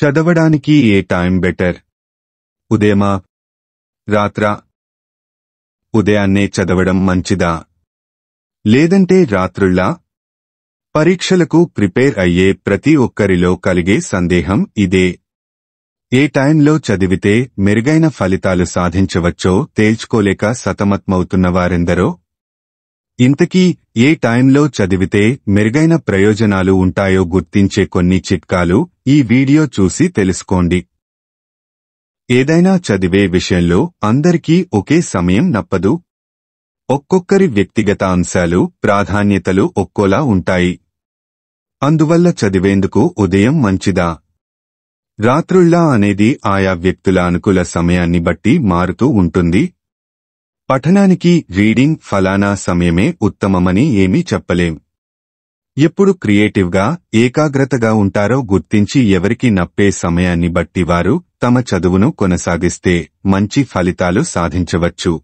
చదవడానికి ఏ time better? ఉదయమా? రాత్రా? ఉదయాన్నే చదవడం మంచిదా? లేదంటే రాత్రుళ్ళా? పరీక్షలకు ప్రిపేర్ అయ్యే ప్రతి ఒక్కరిలో కలిగే సందేహం ఇదే. ఏ టైంలో చదివితే మెరుగైన ఫలితాలు సాధించవచ్చో తేల్చుకోలేక సతమతమవుతున్న వారెందరో? ఇంతకీ ఏ టైంలో చదివితే మెరుగైన ప్రయోజనాలు ఉంటాయో గుర్తించే కొన్ని చిట్కాలు ఈ వీడియో చూసి తెలుసుకోండి. ఏదైనా చదివే విషయంలో అందరికీ ఒకే సమయం నప్పదు. ఒక్కొక్కరి వ్యక్తిగత అంశాలు ప్రాధాన్యతలు ఒక్కోలా ఉంటాయి. అందువల్ల చదివేందుకు ఉదయం మంచిదా? రాత్రుళ్ళా అనేది ఆయా వ్యక్తుల అనుకూల సమయాన్ని బట్టి మారుతూ ఉంటుంది. పఠనానికి రీడింగ్ ఫలానా సమయమే ఉత్తమమని ఏమీ చెప్పలేం. ఎప్పుడు క్రియేటివ్గా ఏకాగ్రతగా ఉంటారో గుర్తించి ఎవరికి నప్పే సమయాన్ని బట్టి వారు తమ చదువును కొనసాగిస్తే మంచి ఫలితాలు సాధించవచ్చు.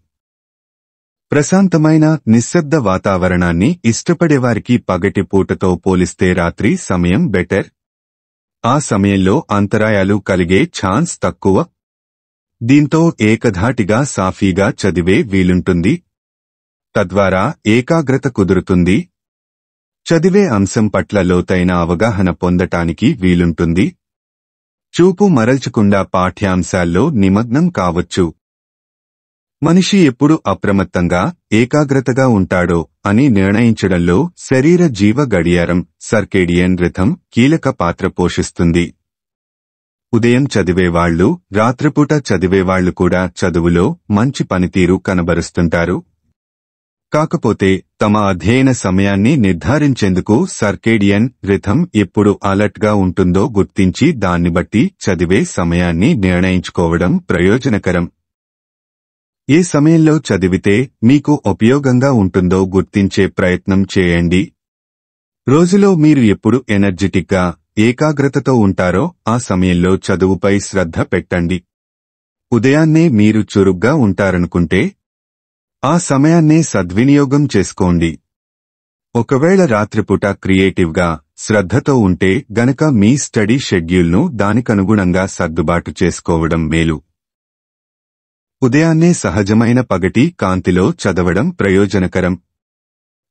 ప్రశాంతమైన నిశ్శబ్ద వాతావరణాన్ని ఇష్టపడేవారికి పగటి పూటతో పోలిస్తే రాత్రి సమయం బెటర్. ఆ సమయంలో అంతరాయాలు కలిగే ఛాన్స్ తక్కువ దీంతో ఏకధాటిగా సాఫీగా చదివే వీలుంటుంది. తద్వారా ఏకాగ్రత కుదురుతుంది. చదివే అంశం పట్ల లోతైన అవగాహన పొందటానికి వీలుంటుంది. చూపు మరల్చకుండా పాఠ్యాంశాల్లో నిమగ్నం కావచ్చు. మనిషి ఎప్పుడు అప్రమత్తంగా ఏకాగ్రతగా ఉంటాడో అని నిర్ణయించడంలో శరీర జీవ గడియారం సర్కేడియన్ రిథం కీలక పాత్ర పోషిస్తుంది. ఉదయం చదివేవాళ్ళు రాత్రిపూట చదివేవాళ్ళు కూడా చదువులో మంచి పనితీరు కనబరుస్తుంటారు. కాకపోతే తమ అధ్యయన సమయాన్ని నిర్ధారించేందుకు సర్కేడియన్ రిథం ఎప్పుడు అలర్ట్గా ఉంటుందో గుర్తించి దాన్ని బట్టి చదివే సమయాన్ని నిర్ణయించుకోవడం ప్రయోజనకరం. ఏ సమయంలో చదివితే మీకు ఉపయోగంగా ఉంటుందో గుర్తించే ప్రయత్నం చేయండి. రోజులో మీరు ఎప్పుడు ఎనర్జెటిక్గా ఏకాగ్రతతో ఉంటారో ఆ సమయంలో చదువుపై శ్రద్ధ పెట్టండి. ఉదయాన్నే మీరు చురుగ్గా ఉంటారనుకుంటే ఆ సమయాన్నే సద్వినియోగం చేసుకోండి. ఒకవేళ రాత్రిపూట క్రియేటివ్గా శ్రద్ధతో ఉంటే గనక మీ స్టడీ షెడ్యూల్ను దానికనుగుణంగా సర్దుబాటు చేసుకోవడం మేలు. ఉదయాన్నే సహజమైన పగటి కాంతిలో చదవడం ప్రయోజనకరం.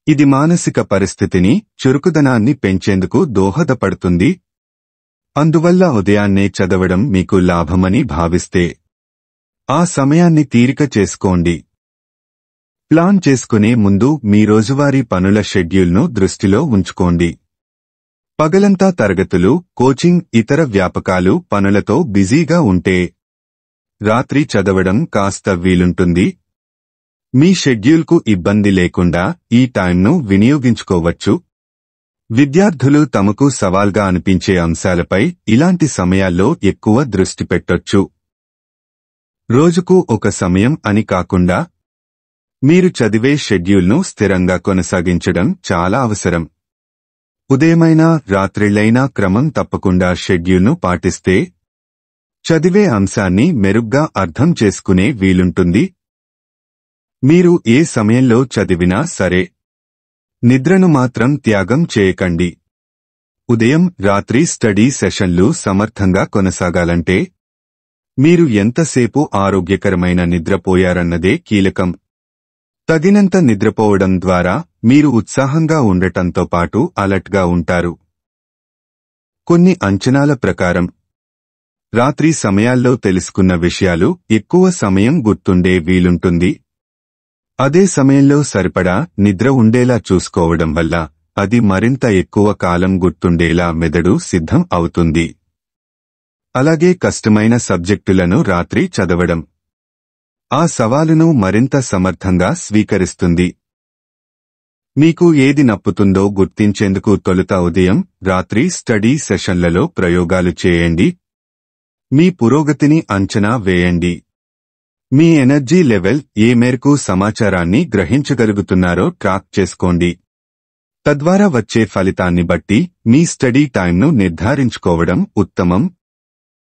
ఇది మానసిక పరిస్థితిని చురుకుదనాన్ని పెంచేందుకు దోహదపడుతుంది. అందువల్ల ఉదయాన్నే చదవడం మీకు లాభమని భావిస్తే ఆ సమయాన్ని తీరిక చేసుకోండి. ప్లాన్ చేసుకునే ముందు మీ రోజువారీ పనుల షెడ్యూల్ను దృష్టిలో ఉంచుకోండి. పగలంతా తరగతులు కోచింగ్ ఇతర వ్యాపకాలు పనులతో బిజీగా ఉంటే రాత్రి చదవడం కాస్త వీలుంటుంది. మీ షెడ్యూల్కు ఇబ్బంది లేకుండా ఈ టైంను వినియోగించుకోవచ్చు. విద్యార్థులు తమకు సవాల్గా అనిపించే అంశాలపై ఇలాంటి సమయాల్లో ఎక్కువ దృష్టి పెట్టొచ్చు. రోజుకు ఒక సమయం అని కాకుండా మీరు చదివే షెడ్యూల్ను స్థిరంగా కొనసాగించడం చాలా అవసరం. ఉదయమైనా రాత్రిళ్ళైనా క్రమం తప్పకుండా షెడ్యూల్ను పాటిస్తే చదివే అంశాన్ని మెరుగ్గా అర్థం చేసుకునే వీలుంటుంది. మీరు ఏ సమయంలో చదివినా సరే నిద్రను మాత్రం త్యాగం చేయకండి. ఉదయం రాత్రి స్టడీ సెషన్లు సమర్థంగా కొనసాగాలంటే మీరు ఎంతసేపు ఆరోగ్యకరమైన నిద్రపోయారన్నదే కీలకం. తగినంత నిద్రపోవడం ద్వారా మీరు ఉత్సాహంగా ఉండటంతో పాటు అలర్ట్గా ఉంటారు. కొన్ని అంచనాల ప్రకారం రాత్రి సమయాల్లో తెలుసుకున్న విషయాలు ఎక్కువ సమయం గుర్తుండే వీలుంటుంది. అదే సమయంలో సరిపడా నిద్ర ఉండేలా చూసుకోవడం వల్ల అది మరింత ఎక్కువ కాలం గుర్తుండేలా మెదడు సిద్ధం అవుతుంది. అలాగే కష్టమైన సబ్జెక్టులను రాత్రి చదవడం. ఆ సవాలును మరింత సమర్థంగా స్వీకరిస్తుంది. మీకు ఏది నప్పుతుందో గుర్తించేందుకు తొలుత ఉదయం రాత్రి స్టడీ సెషన్లలో ప్రయోగాలు చేయండి. మీ పురోగతిని అంచనా వేయండి. మీ ఎనర్జీ లెవెల్ ఏ మేరకు సమాచారాన్ని గ్రహించగలుగుతున్నారో ట్రాక్ చేసుకోండి. తద్వారా వచ్చే ఫలితాన్ని బట్టి మీ స్టడీ టైంను నిర్ధారించుకోవడం ఉత్తమం.